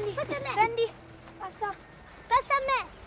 Randy, Pásame. Randy, pasa. Pásame.